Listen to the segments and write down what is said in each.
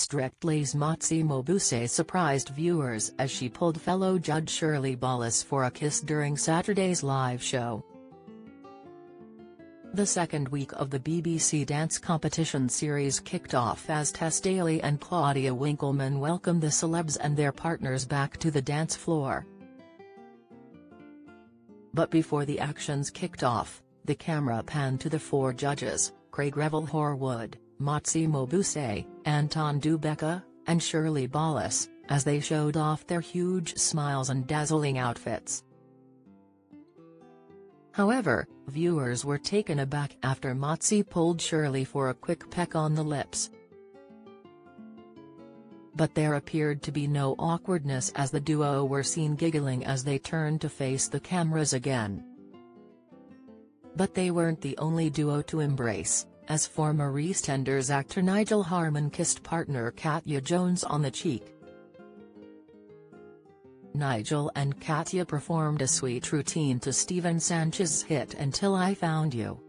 Strictly's Motsi Mabuse surprised viewers as she pulled fellow judge Shirley Ballas for a kiss during Saturday's live show. The second week of the BBC Dance Competition series kicked off as Tess Daly and Claudia Winkleman welcomed the celebs and their partners back to the dance floor. But before the actions kicked off, the camera panned to the four judges, Craig Revel Horwood, Motsi Mabuse, Anton Du Beke, and Shirley Ballas, as they showed off their huge smiles and dazzling outfits. However, viewers were taken aback after Motsi pulled Shirley for a quick peck on the lips. But there appeared to be no awkwardness as the duo were seen giggling as they turned to face the cameras again. But they weren't the only duo to embrace, as former EastEnders actor Nigel Harman kissed partner Katya Jones on the cheek. Nigel and Katya performed a sweet routine to Steven Sanchez's hit Until I Found You.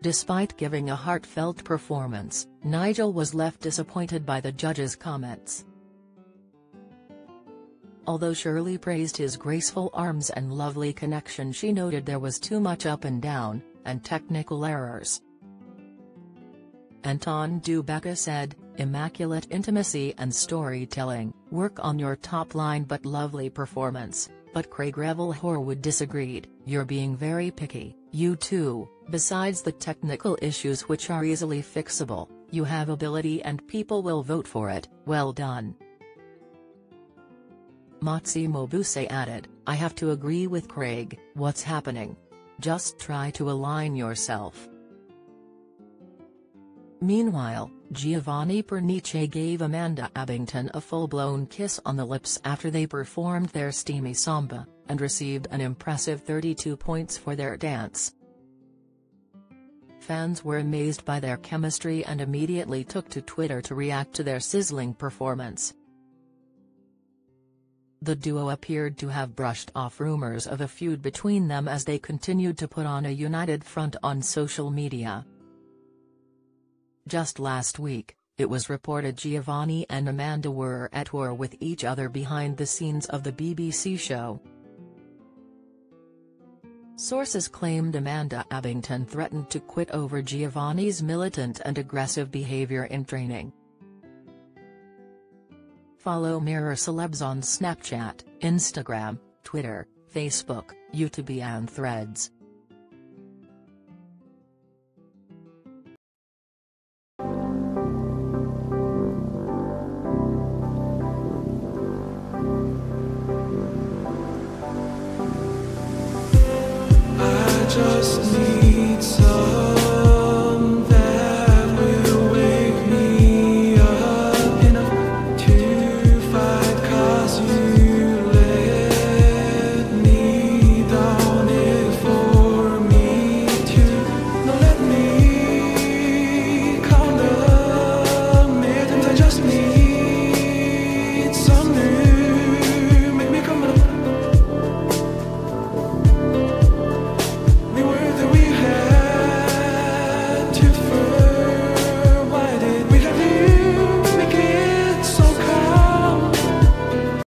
Despite giving a heartfelt performance, Nigel was left disappointed by the judges' comments. Although Shirley praised his graceful arms and lovely connection she noted there was too much up and down, and technical errors. Anton Du Beke said, immaculate intimacy and storytelling, work on your top line but lovely performance, but Craig Revel Horwood disagreed, you're being very picky, you too, besides the technical issues which are easily fixable, you have ability and people will vote for it, well done. Motsi Mabuse added, I have to agree with Craig, what's happening? Just try to align yourself. Meanwhile, Giovanni Pernice gave Amanda Abbington a full-blown kiss on the lips after they performed their steamy samba, and received an impressive 32 points for their dance. Fans were amazed by their chemistry and immediately took to Twitter to react to their sizzling performance. The duo appeared to have brushed off rumors of a feud between them as they continued to put on a united front on social media. Just last week, it was reported Giovanni and Amanda were at war with each other behind the scenes of the BBC show. Sources claimed Amanda Abbington threatened to quit over Giovanni's militant and aggressive behavior in training. Follow Mirror Celebs on Snapchat, Instagram, Twitter, Facebook, YouTube and Threads. just need